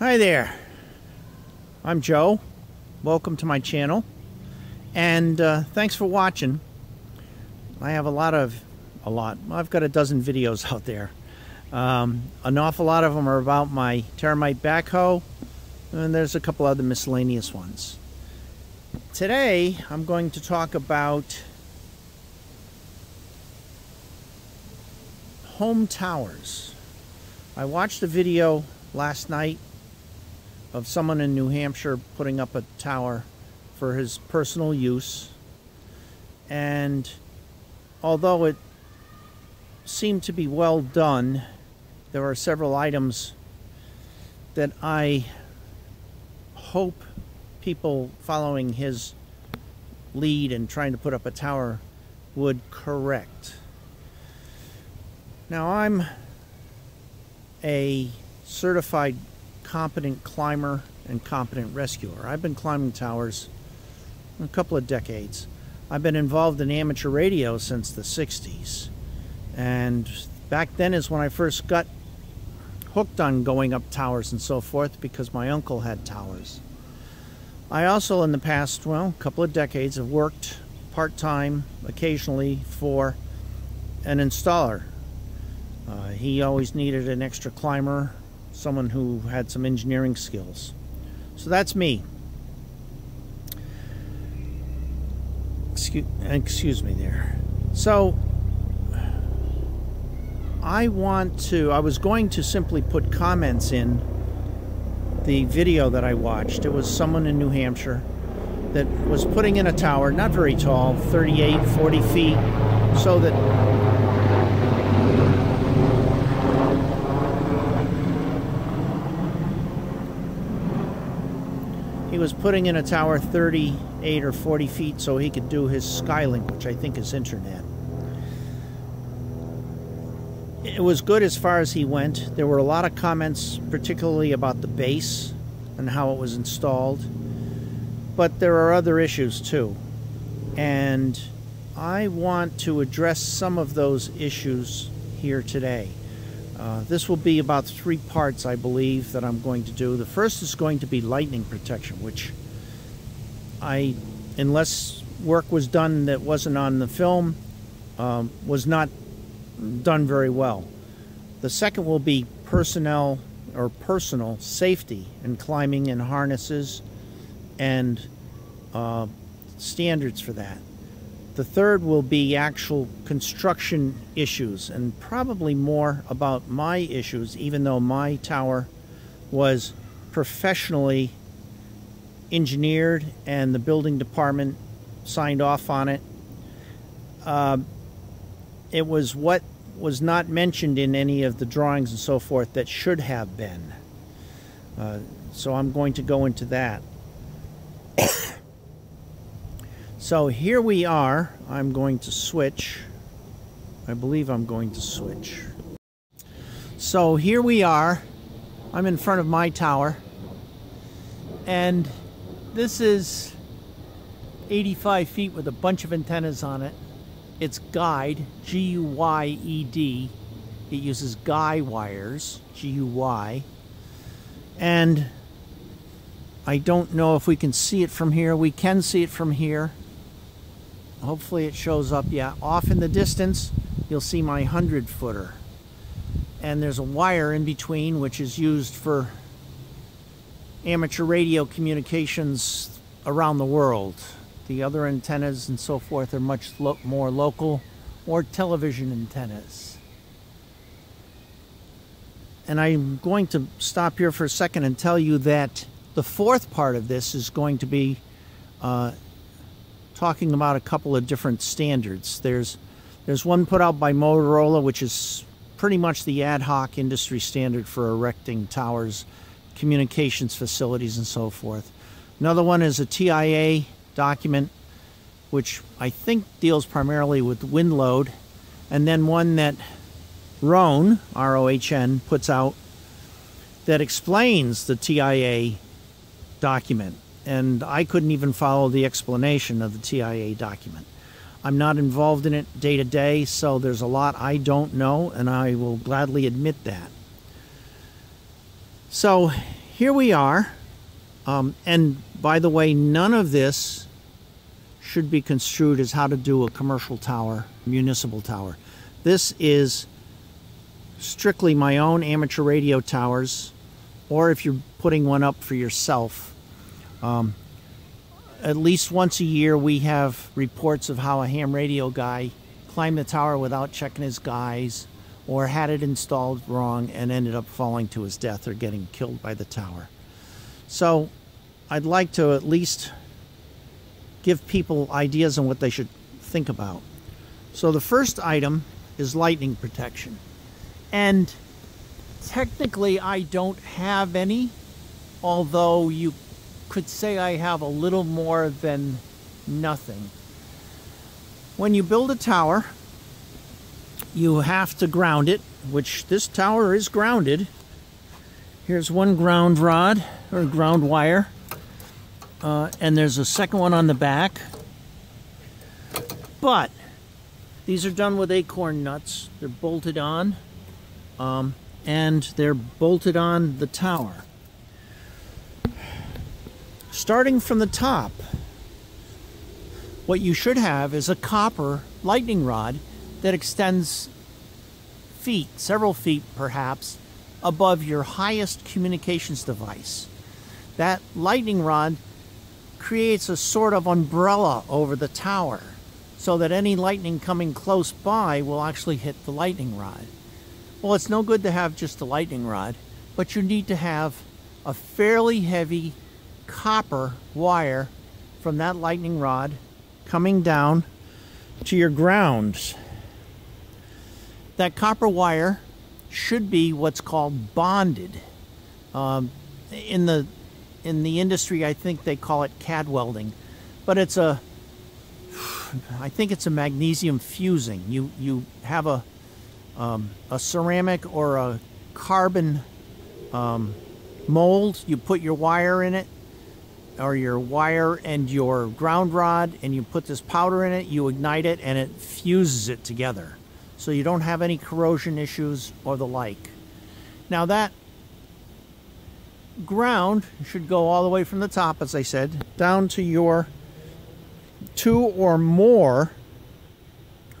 Hi there. I'm Joe. Welcome to my channel. And uh, thanks for watching. I have a lot of, a lot, I've got a dozen videos out there. Um, an awful lot of them are about my Terramite backhoe, and there's a couple other miscellaneous ones. Today, I'm going to talk about home towers. I watched a video last night of someone in New Hampshire putting up a tower for his personal use. And although it seemed to be well done, there are several items that I hope people following his lead and trying to put up a tower would correct. Now, I'm a certified competent climber and competent rescuer. I've been climbing towers a couple of decades. I've been involved in amateur radio since the 60s. And back then is when I first got hooked on going up towers and so forth because my uncle had towers. I also, in the past, well, a couple of decades, have worked part time occasionally for an installer. Uh, he always needed an extra climber someone who had some engineering skills. So that's me. Excuse, excuse me there. So I want to, I was going to simply put comments in the video that I watched. It was someone in New Hampshire that was putting in a tower, not very tall, 38, 40 feet, so that was putting in a tower 38 or 40 feet so he could do his Skylink, which I think is internet. It was good as far as he went. There were a lot of comments, particularly about the base and how it was installed. But there are other issues too. And I want to address some of those issues here today. Uh, this will be about three parts, I believe, that I'm going to do. The first is going to be lightning protection, which I, unless work was done that wasn't on the film, um, was not done very well. The second will be personnel or personal safety and climbing and harnesses and uh, standards for that. The third will be actual construction issues and probably more about my issues, even though my tower was professionally engineered and the building department signed off on it. Uh, it was what was not mentioned in any of the drawings and so forth that should have been. Uh, so I'm going to go into that. So here we are. I'm going to switch. I believe I'm going to switch. So here we are. I'm in front of my tower. And this is 85 feet with a bunch of antennas on it. It's guyed, G-U-Y-E-D. It uses guy wires, G-U-Y. And I don't know if we can see it from here. We can see it from here. Hopefully it shows up. Yeah, off in the distance, you'll see my 100 footer. And there's a wire in between, which is used for amateur radio communications around the world. The other antennas and so forth are much lo more local or television antennas. And I'm going to stop here for a second and tell you that the fourth part of this is going to be uh, talking about a couple of different standards. There's there's one put out by Motorola, which is pretty much the ad hoc industry standard for erecting towers, communications facilities, and so forth. Another one is a TIA document, which I think deals primarily with wind load, and then one that Rohn, R O H N, puts out that explains the TIA document and I couldn't even follow the explanation of the TIA document. I'm not involved in it day to day, so there's a lot I don't know, and I will gladly admit that. So here we are. Um, and by the way, none of this should be construed as how to do a commercial tower, municipal tower. This is strictly my own amateur radio towers, or if you're putting one up for yourself. Um, at least once a year, we have reports of how a ham radio guy climbed the tower without checking his guys, or had it installed wrong and ended up falling to his death or getting killed by the tower. So I'd like to at least give people ideas on what they should think about. So the first item is lightning protection. And technically I don't have any, although you could say I have a little more than nothing. When you build a tower, you have to ground it, which this tower is grounded. Here's one ground rod or ground wire. Uh, and there's a second one on the back. But these are done with acorn nuts. They're bolted on. Um, and they're bolted on the tower. Starting from the top, what you should have is a copper lightning rod that extends feet, several feet perhaps, above your highest communications device. That lightning rod creates a sort of umbrella over the tower so that any lightning coming close by will actually hit the lightning rod. Well, it's no good to have just a lightning rod, but you need to have a fairly heavy copper wire from that lightning rod coming down to your grounds that copper wire should be what's called bonded. Um, in the in the industry, I think they call it CAD welding, but it's a I think it's a magnesium fusing. You you have a um, a ceramic or a carbon um, mold. You put your wire in it, or your wire and your ground rod, and you put this powder in it. You ignite it, and it fuses it together so you don't have any corrosion issues or the like. Now that ground should go all the way from the top, as I said, down to your two or more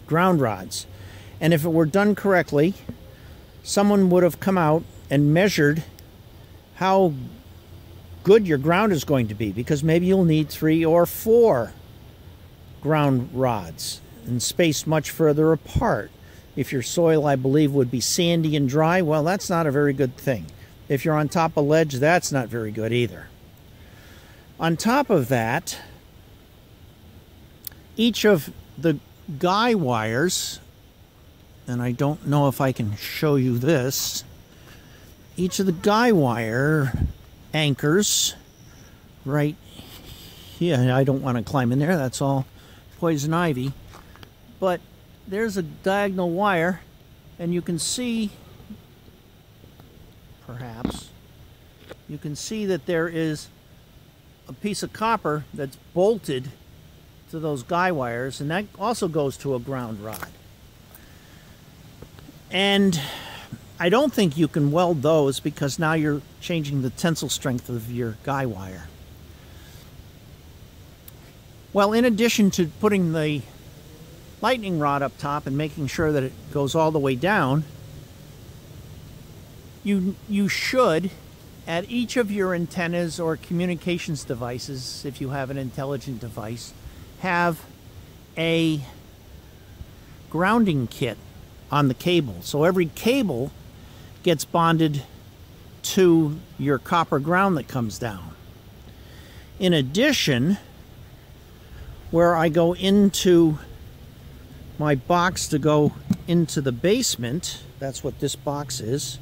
ground rods. And if it were done correctly, someone would have come out and measured how good your ground is going to be because maybe you'll need three or four ground rods and spaced much further apart. If your soil, I believe, would be sandy and dry, well, that's not a very good thing. If you're on top of a ledge, that's not very good either. On top of that, each of the guy wires, and I don't know if I can show you this, each of the guy wire anchors right here, I don't want to climb in there, that's all poison ivy, but there's a diagonal wire and you can see perhaps you can see that there is a piece of copper that's bolted to those guy wires and that also goes to a ground rod. And I don't think you can weld those because now you're changing the tensile strength of your guy wire well in addition to putting the lightning rod up top and making sure that it goes all the way down, you, you should, at each of your antennas or communications devices, if you have an intelligent device, have a grounding kit on the cable. So every cable gets bonded to your copper ground that comes down. In addition, where I go into my box to go into the basement, that's what this box is,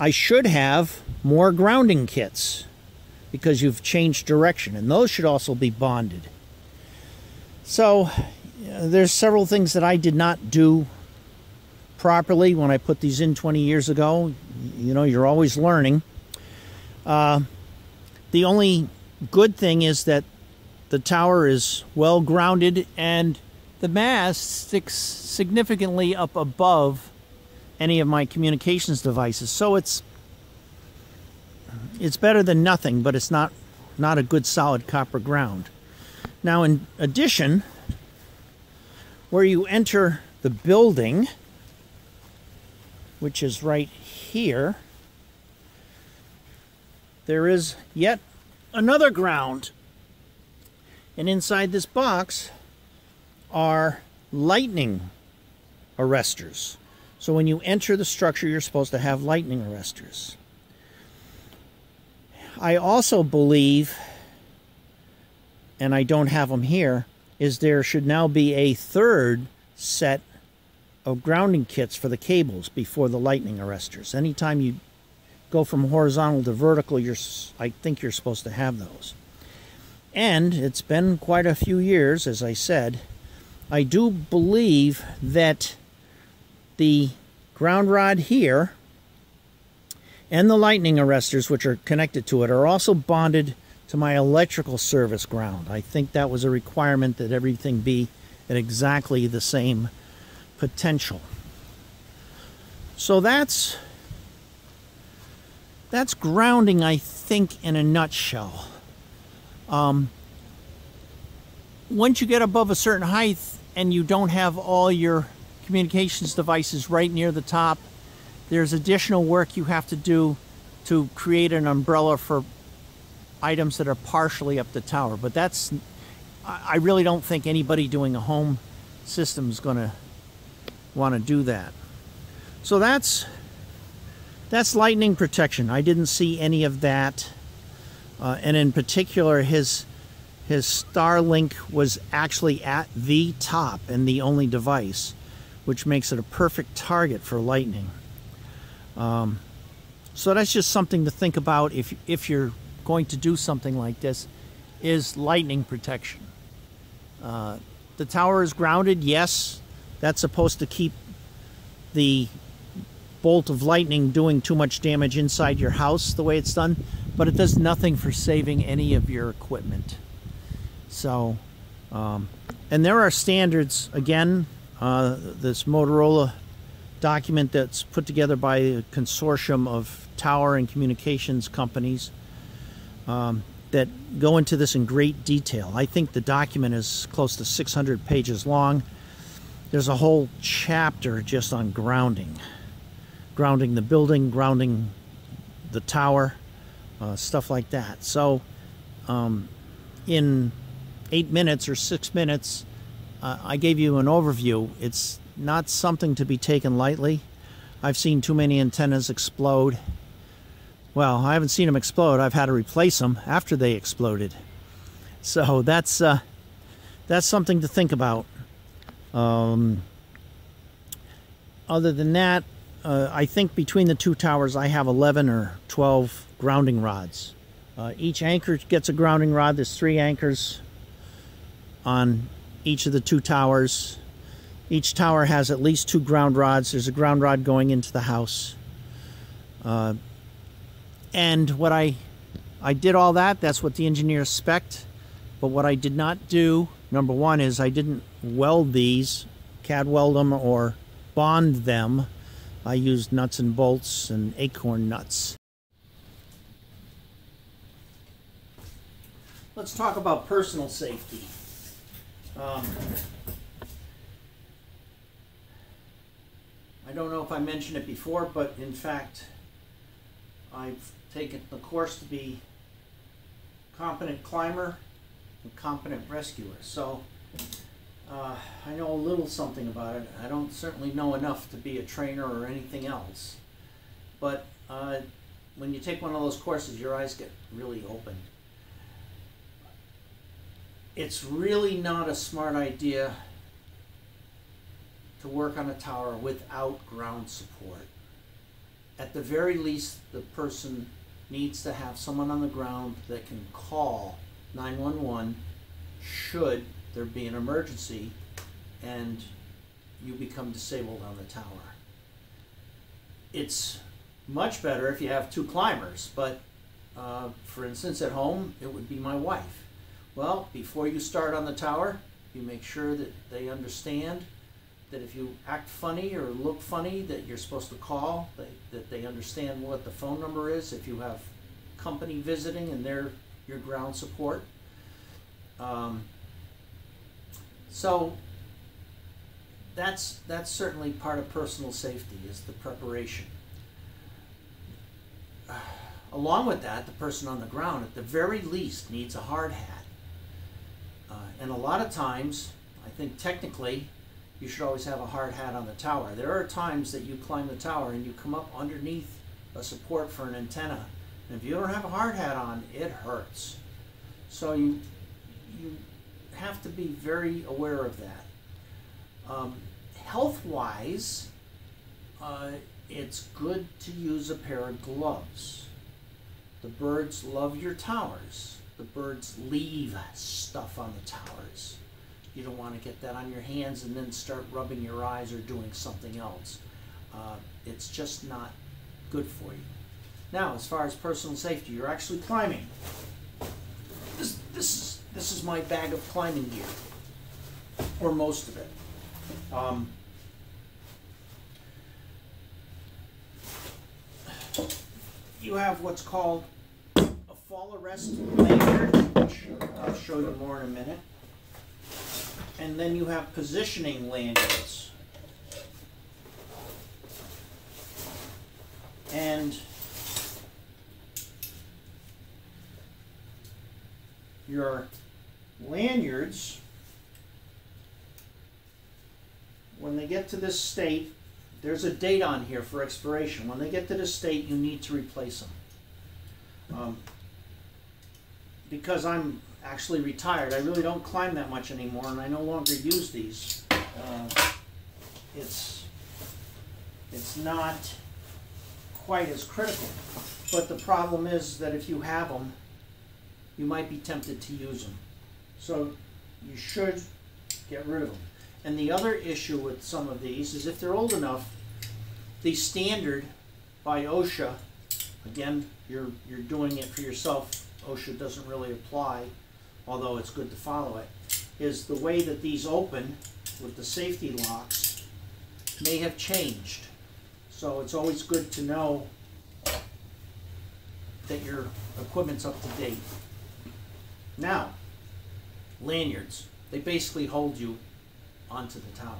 I should have more grounding kits because you've changed direction and those should also be bonded. So uh, there's several things that I did not do properly when I put these in 20 years ago. You know, you're always learning. Uh, the only good thing is that the tower is well grounded and the mast sticks significantly up above any of my communications devices. So it's it's better than nothing, but it's not not a good solid copper ground. Now, in addition, where you enter the building, which is right here, there is yet another ground. And inside this box are lightning arresters. So when you enter the structure, you're supposed to have lightning arresters. I also believe, and I don't have them here, is there should now be a third set of grounding kits for the cables before the lightning arresters. Anytime you go from horizontal to vertical, you're I think you're supposed to have those. And it's been quite a few years, as I said. I do believe that the ground rod here and the lightning arresters, which are connected to it, are also bonded to my electrical service ground. I think that was a requirement that everything be at exactly the same potential. So that's that's grounding, I think, in a nutshell. Um, once you get above a certain height and you don't have all your communications devices right near the top, there's additional work you have to do to create an umbrella for items that are partially up the tower. But that's, I really don't think anybody doing a home system is going to want to do that. So that's that's lightning protection. I didn't see any of that, uh, and in particular, his his Starlink was actually at the top and the only device, which makes it a perfect target for lightning. Um, so that's just something to think about if, if you're going to do something like this, is lightning protection. Uh, the tower is grounded, yes. That's supposed to keep the bolt of lightning doing too much damage inside your house the way it's done, but it does nothing for saving any of your equipment. So, um, and there are standards, again, uh, this Motorola document that's put together by a consortium of tower and communications companies um, that go into this in great detail. I think the document is close to 600 pages long. There's a whole chapter just on grounding. Grounding the building, grounding the tower, uh, stuff like that. So, um, in eight minutes or six minutes, uh, I gave you an overview. It's not something to be taken lightly. I've seen too many antennas explode. Well, I haven't seen them explode. I've had to replace them after they exploded. So that's uh, that's something to think about. Um, other than that, uh, I think between the two towers, I have 11 or 12 grounding rods. Uh, each anchor gets a grounding rod. There's three anchors on each of the two towers. Each tower has at least two ground rods. There's a ground rod going into the house. Uh, and what I I did all that. That's what the engineer spec'd. But what I did not do, number one, is I didn't weld these, CAD weld them or bond them. I used nuts and bolts and acorn nuts. Let's talk about personal safety. Um, I don't know if I mentioned it before, but in fact, I've taken the course to be competent climber competent rescuer. So uh, I know a little something about it. I don't certainly know enough to be a trainer or anything else. But uh, when you take one of those courses, your eyes get really open it's really not a smart idea to work on a tower without ground support. At the very least, the person needs to have someone on the ground that can call 911 should there be an emergency and you become disabled on the tower. It's much better if you have two climbers, but uh, for instance, at home, it would be my wife. Well, before you start on the tower, you make sure that they understand that if you act funny or look funny, that you're supposed to call, that, that they understand what the phone number is if you have company visiting and they're your ground support. Um, so that's that's certainly part of personal safety is the preparation. Along with that, the person on the ground, at the very least, needs a hard hat. Uh, and a lot of times, I think technically, you should always have a hard hat on the tower. There are times that you climb the tower and you come up underneath a support for an antenna. And if you don't have a hard hat on, it hurts. So you, you have to be very aware of that. Um, health-wise, uh, it's good to use a pair of gloves. The birds love your towers. The birds leave stuff on the towers. You don't want to get that on your hands and then start rubbing your eyes or doing something else. Uh, it's just not good for you. Now, as far as personal safety, you're actually climbing. This, this, is, this is my bag of climbing gear, or most of it. Um, you have what's called a fall arrest lanyard, which I'll show you more in a minute. And then you have positioning lanyards. And your lanyards, when they get to this state, there's a date on here for expiration. When they get to this state, you need to replace them. Um, because I'm actually retired, I really don't climb that much anymore, and I no longer use these. Uh, it's it's not quite as critical. But the problem is that if you have them, you might be tempted to use them. So you should get rid of them. And the other issue with some of these is if they're old enough, the standard by OSHA, again, you're, you're doing it for yourself, OSHA doesn't really apply, although it's good to follow it, is the way that these open with the safety locks may have changed. So it's always good to know that your equipment's up to date. Now, lanyards. They basically hold you onto the tower.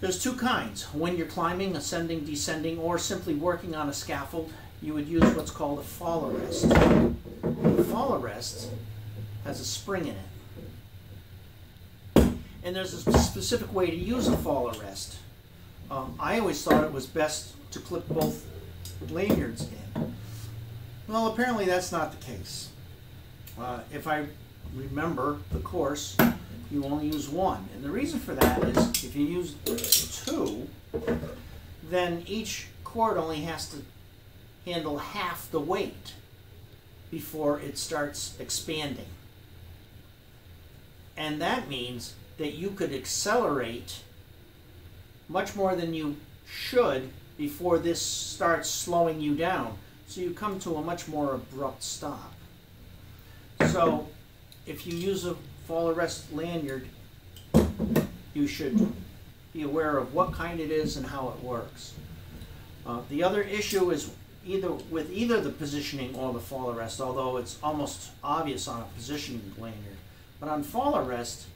There's two kinds. When you're climbing, ascending, descending, or simply working on a scaffold, you would use what's called a fall arrest. The fall arrest has a spring in it. And there's a specific way to use a fall arrest. Um, I always thought it was best to clip both lanyards in. Well, apparently that's not the case. Uh, if I remember the course, you only use one. And the reason for that is if you use two, then each cord only has to handle half the weight before it starts expanding. And that means that you could accelerate much more than you should before this starts slowing you down. So you come to a much more abrupt stop. So if you use a fall arrest lanyard, you should be aware of what kind it is and how it works. Uh, the other issue is either with either the positioning or the fall arrest, although it's almost obvious on a positioning lanyard. But on fall arrest,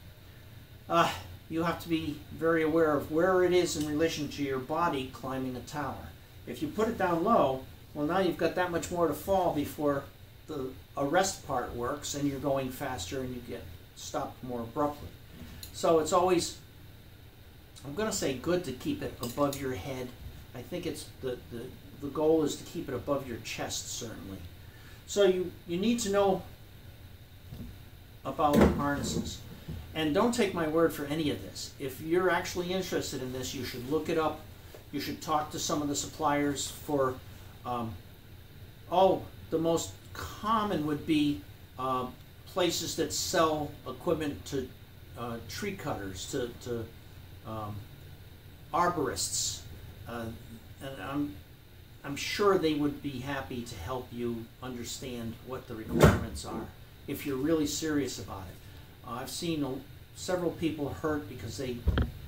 uh, you have to be very aware of where it is in relation to your body climbing a tower. If you put it down low, well now you've got that much more to fall before the arrest part works and you're going faster and you get stopped more abruptly. So it's always, I'm going to say good to keep it above your head. I think it's the, the, the goal is to keep it above your chest, certainly. So you, you need to know about harnesses. And don't take my word for any of this. If you're actually interested in this, you should look it up. You should talk to some of the suppliers for, um, oh, the most common would be uh, places that sell equipment to uh, tree cutters, to, to um, arborists. Uh, and I'm, I'm sure they would be happy to help you understand what the requirements are if you're really serious about it. Uh, I've seen a, several people hurt because they,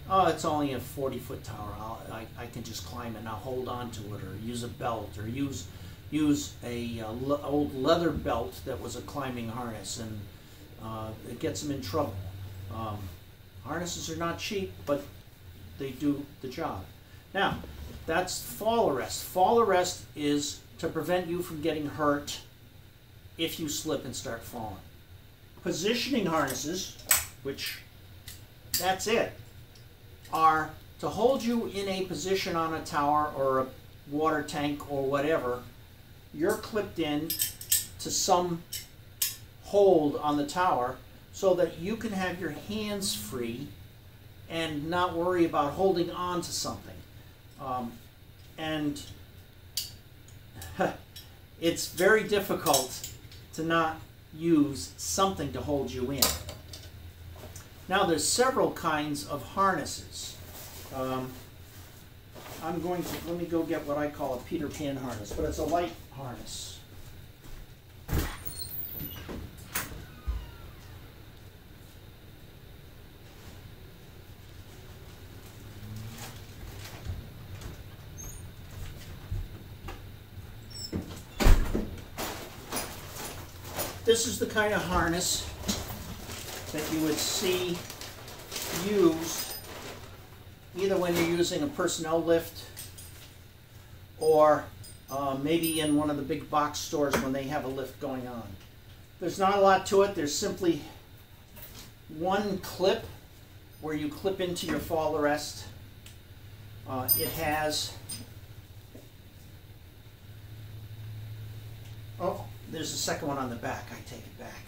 oh, it's only a 40 foot tower. I'll, I, I can just climb it and I'll hold on to it or use a belt or use use a uh, le- old leather belt that was a climbing harness, and uh, it gets them in trouble. Um, harnesses are not cheap, but they do the job. Now, that's fall arrest. Fall arrest is to prevent you from getting hurt if you slip and start falling. Positioning harnesses, which that's it, are to hold you in a position on a tower or a water tank or whatever. You're clipped in to some hold on the tower so that you can have your hands free and not worry about holding on to something. Um, and it's very difficult to not use something to hold you in. Now there's several kinds of harnesses. Um, I'm going to, let me go get what I call a Peter Pan harness, but it's a light harness. This is the kind of harness that you would see used either when you're using a personnel lift or uh, maybe in one of the big box stores when they have a lift going on. There's not a lot to it. There's simply one clip where you clip into your fall arrest. Uh, it has, oh, there's a second one on the back. I take it back.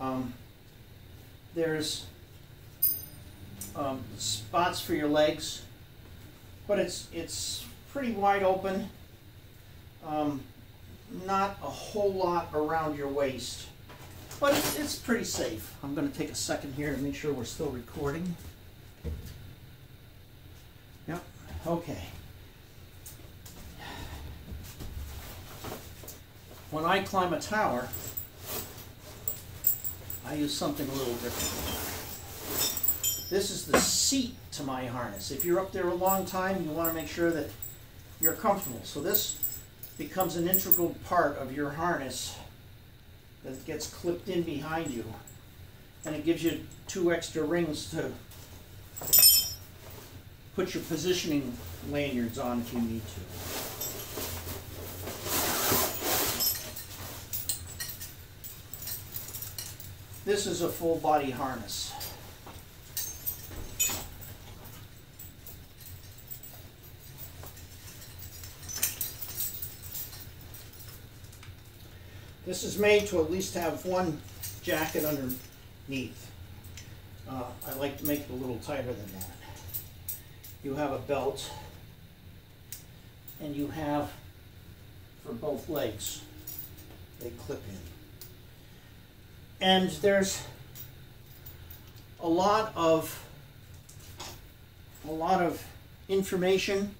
Um, there's um, spots for your legs, but it's it's pretty wide open. Um, not a whole lot around your waist, but it's, it's pretty safe. I'm going to take a second here to make sure we're still recording. Yep. Okay. When I climb a tower, I use something a little different. This is the seat to my harness. If you're up there a long time, you want to make sure that you're comfortable. So this becomes an integral part of your harness that gets clipped in behind you. And it gives you two extra rings to put your positioning lanyards on if you need to. This is a full body harness. This is made to at least have one jacket underneath. Uh, I like to make it a little tighter than that. You have a belt and you have for both legs. They clip in. And there's a lot of a lot of information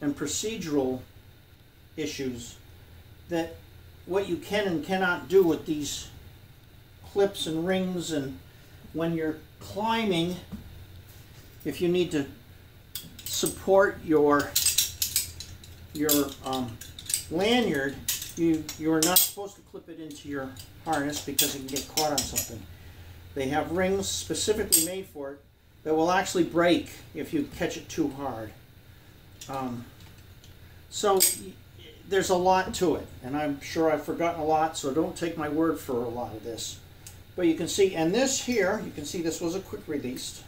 and procedural issues that what you can and cannot do with these clips and rings and when you're climbing if you need to support your your um, lanyard you you're not supposed to clip it into your harness because it can get caught on something. They have rings specifically made for it that will actually break if you catch it too hard. Um, so there's a lot to it, and I'm sure I've forgotten a lot, so don't take my word for a lot of this. But you can see, and this here, you can see this was a quick release.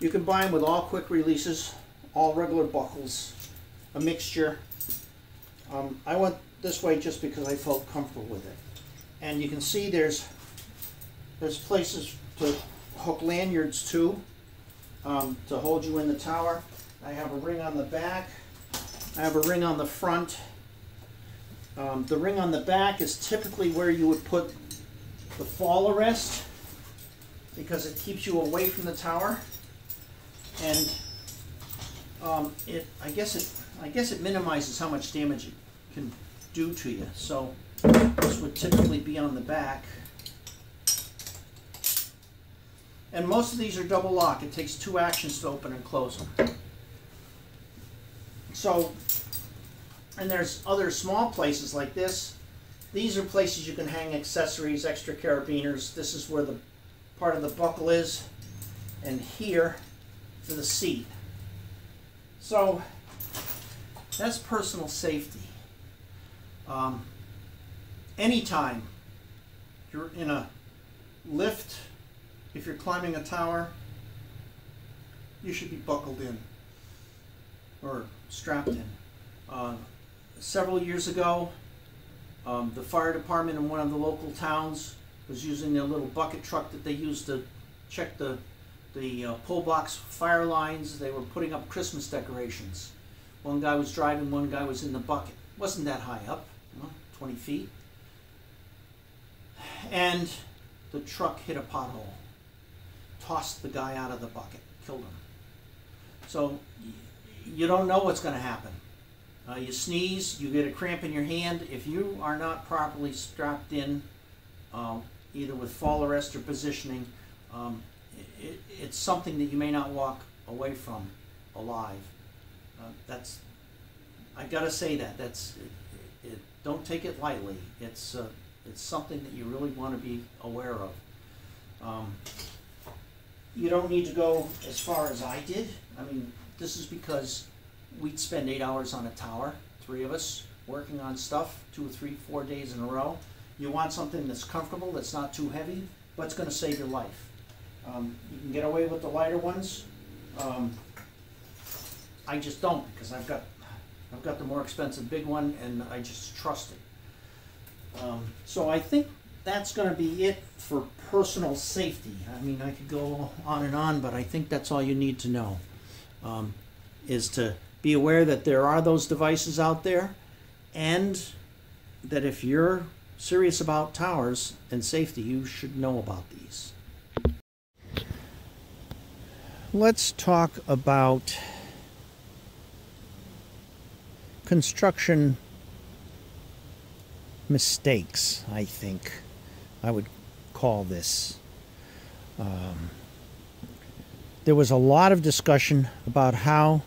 You can buy them with all quick releases, all regular buckles, a mixture. Um, I went this way just because I felt comfortable with it. And you can see there's there's places to hook lanyards to, um, to hold you in the tower. I have a ring on the back. I have a ring on the front. Um, the ring on the back is typically where you would put the fall arrest because it keeps you away from the tower. And um, it, I guess it, I guess it minimizes how much damage it can do to you. So this would typically be on the back. And most of these are double lock. It takes two actions to open and close them. So And there's other small places like this. These are places you can hang accessories, extra carabiners. This is where the part of the buckle is. And here for the seat. So that's personal safety. Um, anytime you're in a lift, if you're climbing a tower, you should be buckled in or strapped in. Uh, several years ago, um, the fire department in one of the local towns was using their little bucket truck that they used to check the the uh, pull box fire lines. They were putting up Christmas decorations. One guy was driving, one guy was in the bucket. wasn't that high up, you know, 20 feet. And the truck hit a pothole, tossed the guy out of the bucket, killed him. So you don't know what's going to happen. Uh, you sneeze, you get a cramp in your hand. If you are not properly strapped in, um, either with fall arrest or positioning, um, it, it's something that you may not walk away from alive. Uh, that's, I gotta say that. That's, it, it, don't take it lightly. It's, uh, it's something that you really want to be aware of. Um, you don't need to go as far as I did. I mean, this is because we'd spend eight hours on a tower, three of us, working on stuff, two or three, four days in a row. You want something that's comfortable, that's not too heavy, but it's going to save your life. Um, you can get away with the lighter ones. Um, I just don't because I've got I've got the more expensive big one and I just trust it. Um, so I think that's going to be it for personal safety. I mean, I could go on and on, but I think that's all you need to know um, is to be aware that there are those devices out there and that if you're serious about towers and safety, you should know about these. Let's talk about construction mistakes, I think I would call this. Um, there was a lot of discussion about how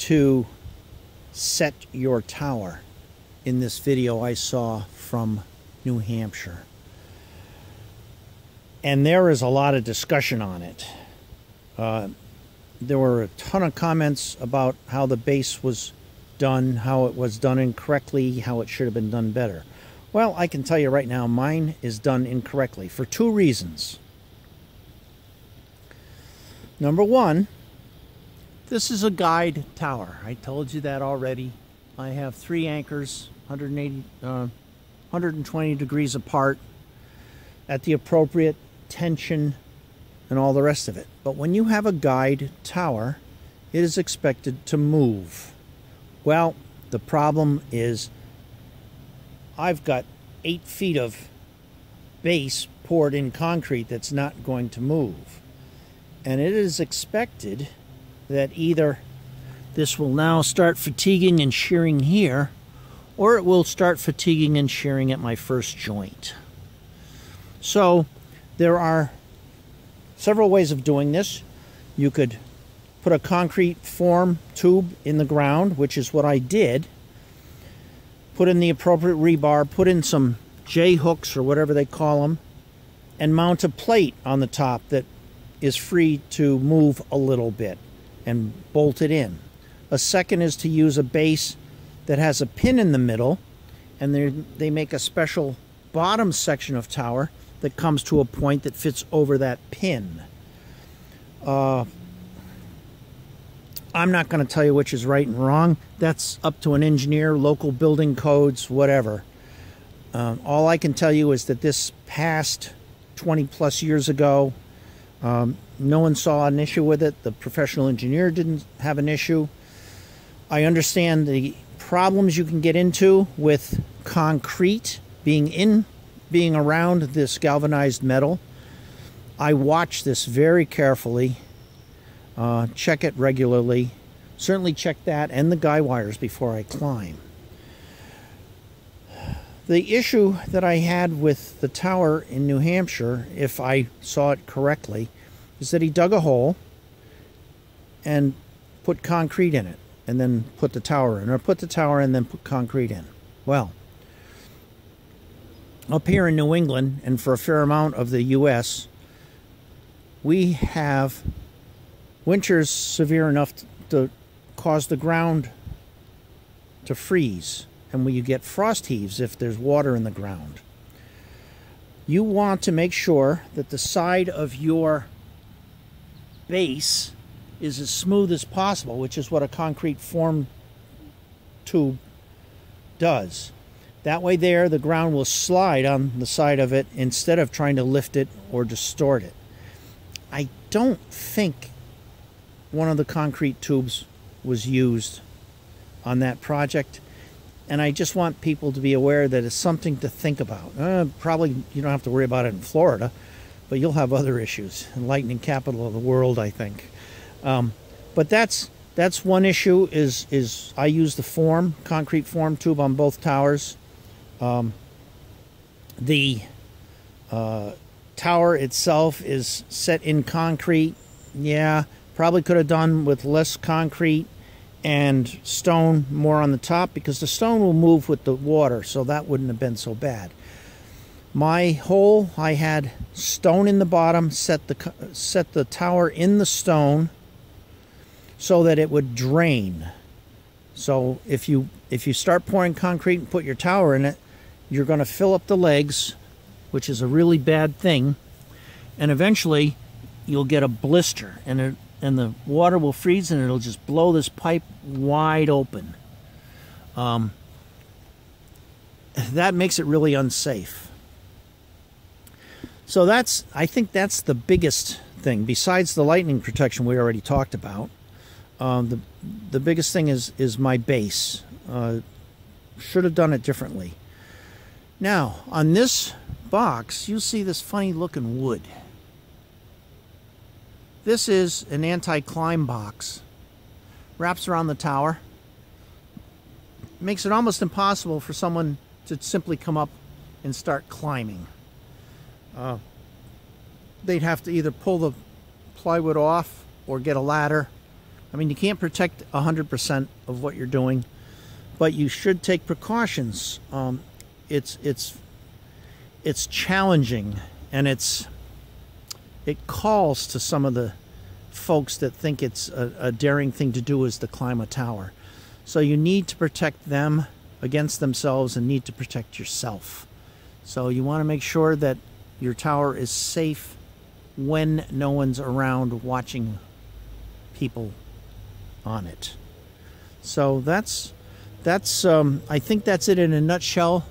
to set your tower in this video I saw from New Hampshire. And there is a lot of discussion on it. Uh, there were a ton of comments about how the base was done, how it was done incorrectly, how it should have been done better. Well, I can tell you right now, mine is done incorrectly for two reasons. Number one, this is a guyed tower. I told you that already. I have three anchors, 180, uh, 120 degrees apart at the appropriate tension and all the rest of it. But when you have a guyed tower, it is expected to move. Well, the problem is I've got eight feet of base poured in concrete that's not going to move. And it is expected that either this will now start fatiguing and shearing here, or it will start fatiguing and shearing at my first joint. So there are several ways of doing this. You could put a concrete form tube in the ground, which is what I did. Put in the appropriate rebar, put in some J hooks or whatever they call them, and mount a plate on the top that is free to move a little bit and bolt it in. A second is to use a base that has a pin in the middle and they make a special bottom section of tower that comes to a point that fits over that pin. Uh, I'm not going to tell you which is right and wrong. That's up to an engineer, local building codes, whatever. Um, all I can tell you is that this passed 20 plus years ago um, no one saw an issue with it. The professional engineer didn't have an issue. I understand the problems you can get into with concrete being in being around this galvanized metal. I watch this very carefully, uh, check it regularly, certainly check that and the guy wires before I climb. The issue that I had with the tower in New Hampshire, if I saw it correctly, is that he dug a hole and put concrete in it. and then put the tower in, or put the tower and then put concrete in. Well, up here in New England and for a fair amount of the U.S., we have winters severe enough to cause the ground to freeze, and when you get frost heaves if there's water in the ground. You want to make sure that the side of your base is as smooth as possible, which is what a concrete form tube does. That way, there, the ground will slide on the side of it instead of trying to lift it or distort it. I don't think one of the concrete tubes was used on that project. And I just want people to be aware that it's something to think about. Uh, probably you don't have to worry about it in Florida, but you'll have other issues. Lightning capital of the world, I think. Um, but that's that's one issue. Is is I use the form concrete form tube on both towers. Um, the uh, tower itself is set in concrete. Yeah, probably could have done with less concrete and stone more on the top because the stone will move with the water, so that wouldn't have been so bad. My hole, I had stone in the bottom, set the set the tower in the stone so that it would drain. So if you if you start pouring concrete and put your tower in it, you're going to fill up the legs, which is a really bad thing, and eventually you'll get a blister and it and the water will freeze and it'll just blow this pipe wide open. Um, that makes it really unsafe. So that's, I think that's the biggest thing. Besides the lightning protection we already talked about, um, the the biggest thing is is my base. Uh, should have done it differently. Now on this box, you'll see this funny looking wood. This is an anti-climb box. Wraps around the tower. Makes it almost impossible for someone to simply come up and start climbing. Uh, they'd have to either pull the plywood off or get a ladder. I mean, you can't protect 100% of what you're doing, but you should take precautions. Um, it's it's it's challenging and it's it calls to some of the folks that think it's a, a, daring thing to do is to climb a tower. So you need to protect them against themselves and need to protect yourself. So you want to make sure that your tower is safe when no one's around watching people on it. So that's that's um, I think that's it in a nutshell.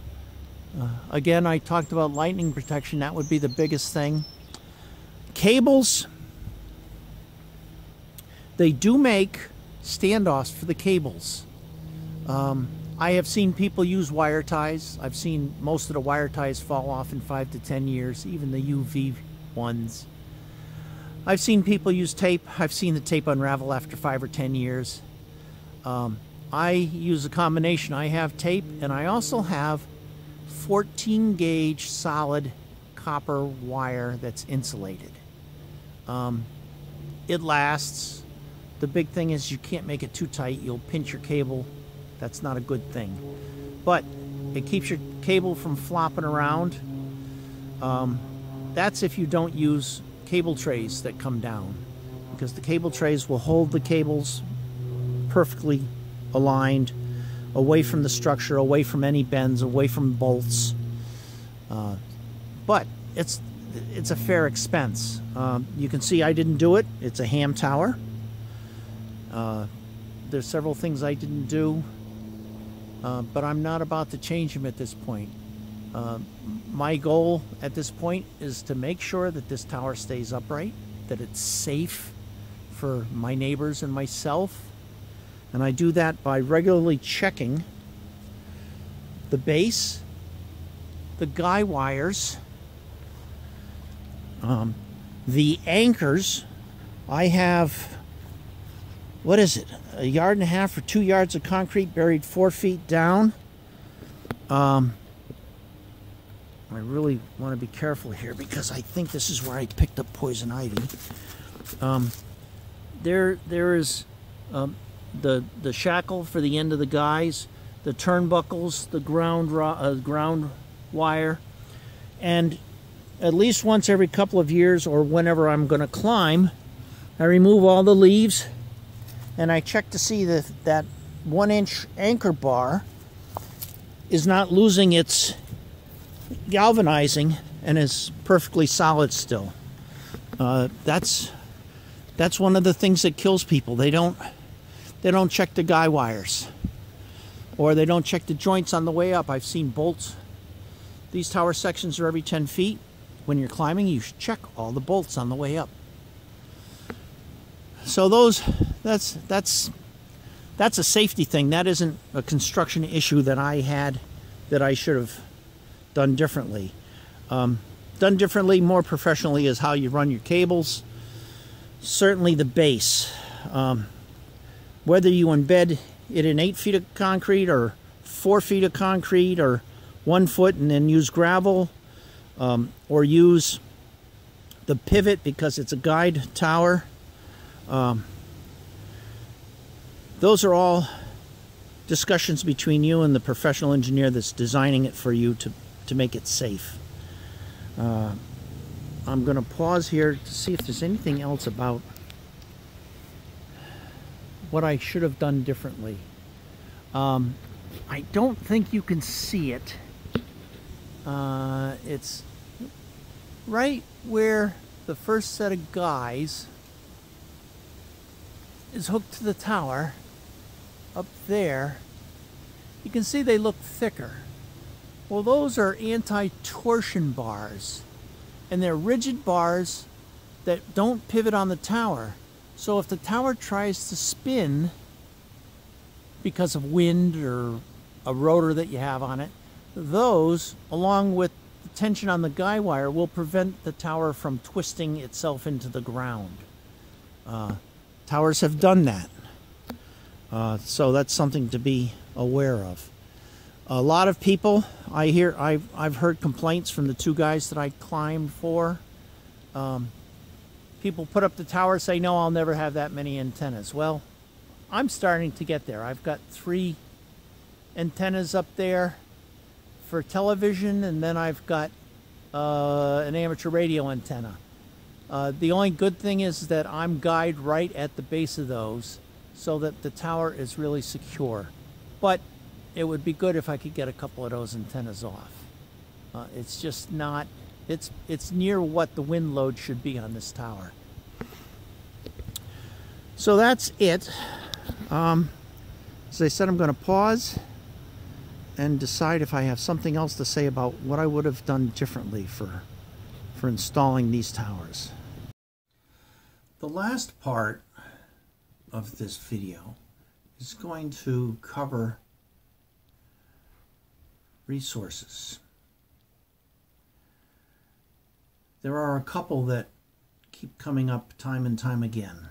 Uh, again, I talked about lightning protection. That would be the biggest thing. Cables, they do make standoffs for the cables. Um, I have seen people use wire ties. I've seen most of the wire ties fall off in five to ten years, even the UV ones. I've seen people use tape. I've seen the tape unravel after five or ten years. Um, I use a combination. I have tape and I also have 14 gauge solid copper wire that's insulated. Um, it lasts. The big thing is you can't make it too tight. You'll pinch your cable. That's not a good thing. But it keeps your cable from flopping around. Um, that's if you don't use cable trays that come down because the cable trays will hold the cables perfectly aligned away from the structure, away from any bends, away from bolts. Uh, but it's it's a fair expense. Um, you can see I didn't do it. It's a ham tower. Uh, there's several things I didn't do, uh, but I'm not about to change them at this point. Uh, my goal at this point is to make sure that this tower stays upright, that it's safe for my neighbors and myself, and I do that by regularly checking the base, the guy wires, um, the anchors, I have, what is it, a yard and a half or two yards of concrete buried four feet down. Um, I really want to be careful here because I think this is where I picked up poison ivy. Um, there, there is um, the, the shackle for the end of the guys, the turnbuckles, the ground, uh, ground wire, and at least once every couple of years or whenever I'm going to climb, I remove all the leaves and I check to see that that one inch anchor bar is not losing its galvanizing and is perfectly solid still. Uh, that's that's one of the things that kills people. They don't they don't check the guy wires or they don't check the joints on the way up. I've seen bolts. These tower sections are every 10 feet. When you're climbing, you should check all the bolts on the way up. So those that's that's that's a safety thing. That isn't a construction issue that I had that I should have done differently. Um, done differently, more professionally, is how you run your cables. Certainly the base. Um, whether you embed it in eight feet of concrete or four feet of concrete or one foot and then use gravel um, or use the pivot because it's a guyed tower. Um, those are all discussions between you and the professional engineer that's designing it for you to, to make it safe. Uh, I'm going to pause here to see if there's anything else about what I should have done differently. Um, I don't think you can see it. Uh, it's right where the first set of guys is hooked to the tower up there, you can see they look thicker. Well, those are anti-torsion bars, and they're rigid bars that don't pivot on the tower. So if the tower tries to spin because of wind or a rotor that you have on it, those, along with tension on the guy wire, will prevent the tower from twisting itself into the ground. Uh, towers have done that. Uh, so that's something to be aware of. A lot of people, I hear, I've, I've heard complaints from the two guys that I climbed for. Um, people put up the tower, say, no, I'll never have that many antennas. Well, I'm starting to get there. I've got three antennas up there for television, and then I've got uh, an amateur radio antenna. Uh, the only good thing is that I'm guyed right at the base of those so that the tower is really secure. But it would be good if I could get a couple of those antennas off. Uh, it's just not, it's, it's near what the wind load should be on this tower. So that's it. Um, as I said, I'm going to pause and decide if I have something else to say about what I would have done differently for, for installing these towers. The last part of this video is going to cover resources. There are a couple that keep coming up time and time again.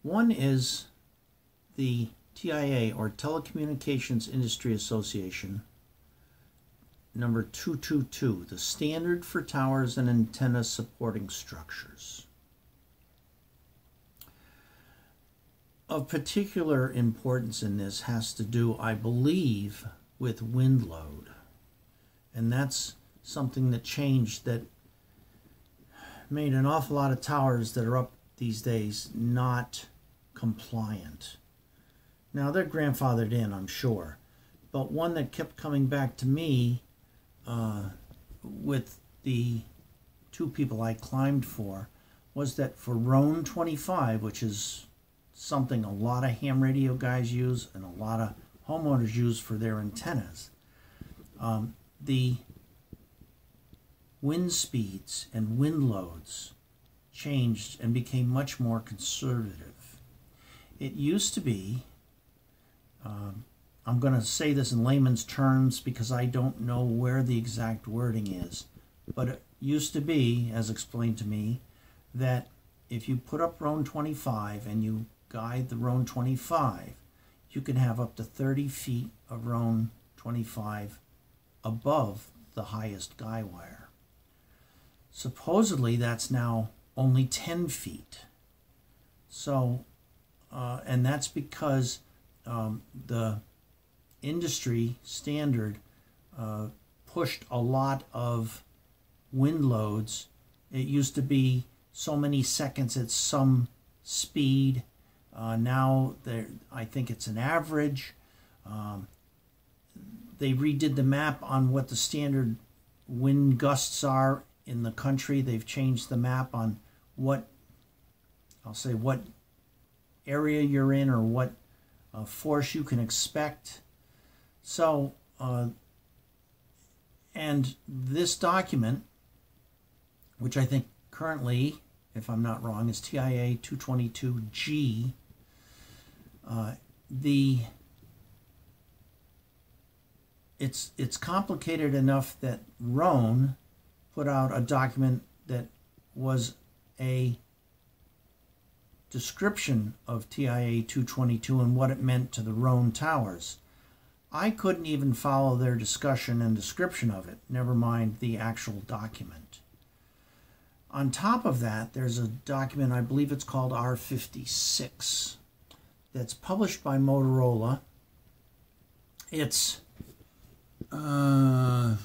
One is the TIA, or Telecommunications Industry Association, number 222, the standard for towers and antenna supporting structures. of particular importance in this has to do, I believe, with wind load. And that's something that changed that made an awful lot of towers that are up these days not compliant. Now, they're grandfathered in, I'm sure. But one that kept coming back to me uh, with the two people I climbed for was that for Rohn 25, which is something a lot of ham radio guys use and a lot of homeowners use for their antennas. Um, the wind speeds and wind loads changed and became much more conservative. It used to be, um, I'm going to say this in layman's terms because I don't know where the exact wording is, but it used to be, as explained to me, that if you put up Rohn 25 and you guide the Rohn 25, you can have up to 30 feet of Rohn 25 above the highest guy wire. Supposedly that's now only 10 feet. So uh, and that's because um, the industry standard uh, pushed a lot of wind loads. It used to be so many seconds at some speed. Uh, now, I think it's an average. Um, they redid the map on what the standard wind gusts are in the country. They've changed the map on what, I'll say, what area you're in or what uh, force you can expect. So, uh, and this document, which I think currently, if I'm not wrong, is TIA 222G, uh, the it's it's complicated enough that Rohn put out a document that was a description of TIA 222 and what it meant to the Rohn towers. I couldn't even follow their discussion and description of it, never mind the actual document. On top of that, there's a document, I believe it's called R56, that's published by Motorola. It's uh,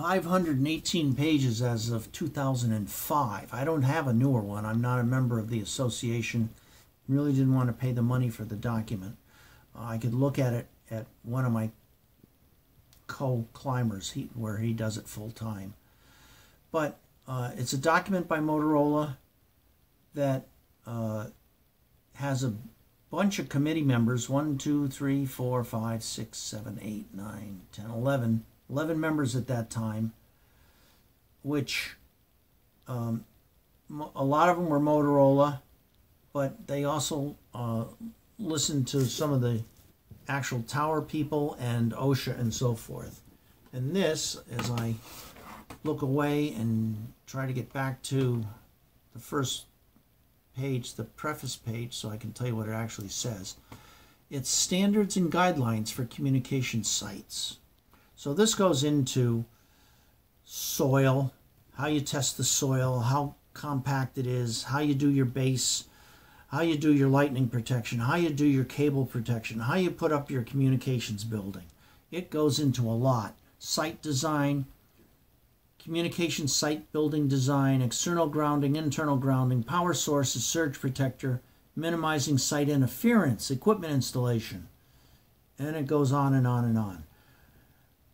518 pages as of 2005. I don't have a newer one. I'm not a member of the association. Really didn't want to pay the money for the document. Uh, I could look at it at one of my co-climbers he, where he does it full time. But uh, it's a document by Motorola that uh, has a bunch of committee members 1, 2, 3, 4, 5, 6, 7, 8, 9, 10, 11. 11 members at that time, which um, a lot of them were Motorola, but they also uh, listened to some of the actual tower people and OSHA and so forth. And this, as I look away and try to get back to the first page, the preface page, so I can tell you what it actually says. It's standards and guidelines for communication sites. So this goes into soil, how you test the soil, how compact it is, how you do your base, how you do your lightning protection, how you do your cable protection, how you put up your communications building. It goes into a lot. Site design, communication site building design, external grounding, internal grounding, power sources, surge protector, minimizing site interference, equipment installation. And it goes on and on and on.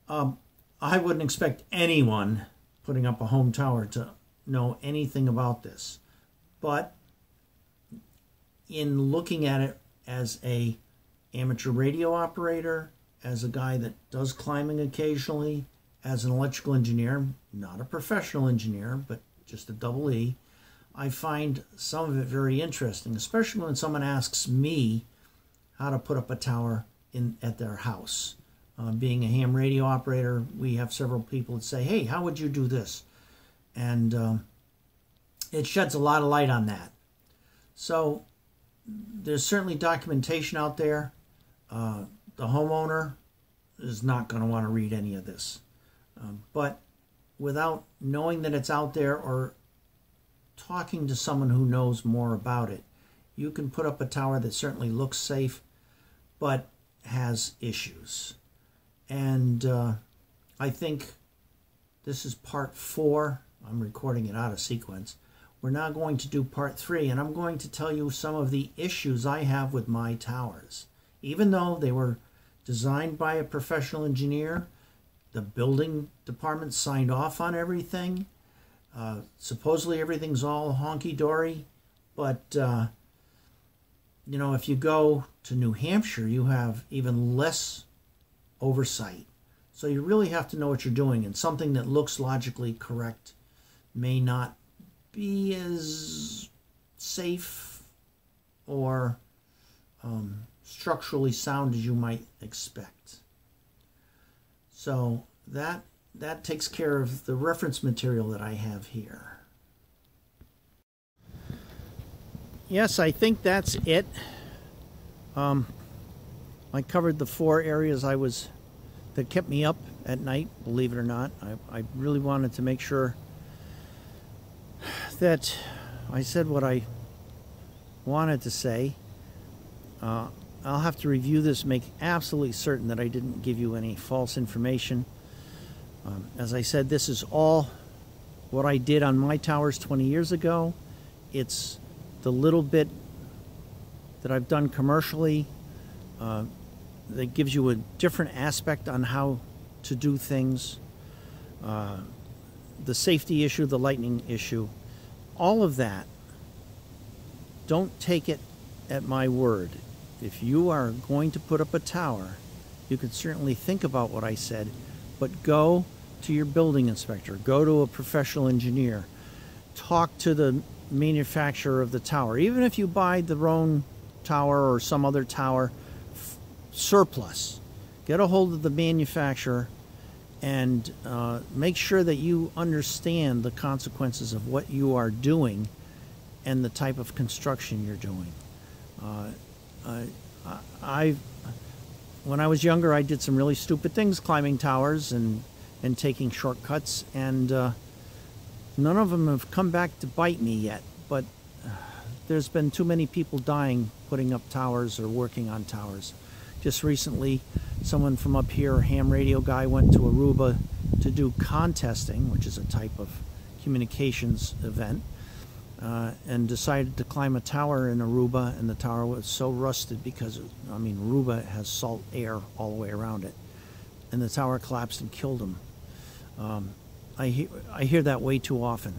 Um, I wouldn't expect anyone putting up a home tower to know anything about this. But in looking at it as a amateur radio operator, as a guy that does climbing occasionally, as an electrical engineer, not a professional engineer, but just a double E, I find some of it very interesting, especially when someone asks me how to put up a tower in at their house. Uh, being a ham radio operator, we have several people that say, "Hey, how would you do this?" And um, it sheds a lot of light on that. So there's certainly documentation out there. Uh, the homeowner is not going to want to read any of this. Um, but without knowing that it's out there or talking to someone who knows more about it, you can put up a tower that certainly looks safe but has issues. And uh, I think this is part four. I'm recording it out of sequence. We're now going to do part three, and I'm going to tell you some of the issues I have with my towers. Even though they were designed by a professional engineer, the building department signed off on everything. Uh, supposedly everything's all honky dory, but uh, you know, if you go to New Hampshire, you have even less oversight. So you really have to know what you're doing, and something that looks logically correct may not be as safe or um, structurally sound as you might expect. So that that takes care of the reference material that I have here. Yes, I think that's it. Um, I covered the four areas I was that kept me up at night. Believe it or not, I, I really wanted to make sure that I said what I wanted to say. Uh, I'll have to review this, make absolutely certain that I didn't give you any false information. Um, as I said, this is all what I did on my towers 20 years ago. It's the little bit that I've done commercially uh, that gives you a different aspect on how to do things. Uh, the safety issue, the lightning issue, all of that. Don't take it at my word. If you are going to put up a tower, you can certainly think about what I said, but go to your building inspector, go to a professional engineer, talk to the manufacturer of the tower. Even if you buy the Rohn tower or some other tower surplus, get a hold of the manufacturer and uh, make sure that you understand the consequences of what you are doing and the type of construction you're doing. Uh, I, I, when I was younger, I did some really stupid things, climbing towers and and taking shortcuts, and uh, none of them have come back to bite me yet. But uh, there's been too many people dying putting up towers or working on towers. Just recently, someone from up here, a ham radio guy, went to Aruba to do contesting, which is a type of communications event, uh, and decided to climb a tower in Aruba, and the tower was so rusted because, I mean, Aruba has salt air all the way around it, and the tower collapsed and killed him. Um, I, he I hear that way too often.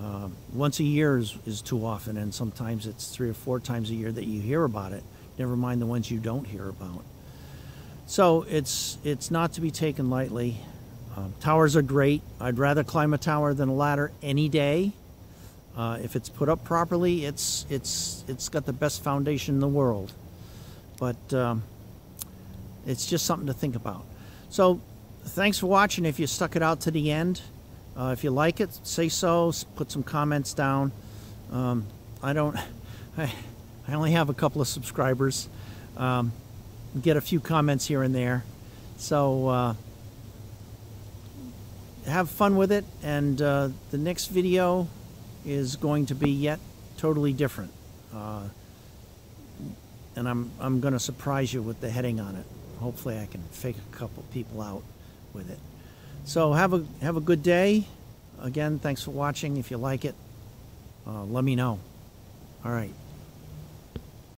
Uh, once a year is, is too often, and sometimes it's three or four times a year that you hear about it. Never mind the ones you don't hear about. So it's it's not to be taken lightly. Um, towers are great. I'd rather climb a tower than a ladder any day. Uh, if it's put up properly, it's it's it's got the best foundation in the world. But um, it's just something to think about. So thanks for watching if you stuck it out to the end. Uh, if you like it, say so. Put some comments down. Um, I don't. I, I only have a couple of subscribers. Um, get a few comments here and there. So uh, have fun with it. And uh, the next video is going to be yet totally different. Uh, and I'm I'm going to surprise you with the heading on it. Hopefully, I can fake a couple people out with it. So have a have a good day. Again, thanks for watching. If you like it, uh, let me know. All right.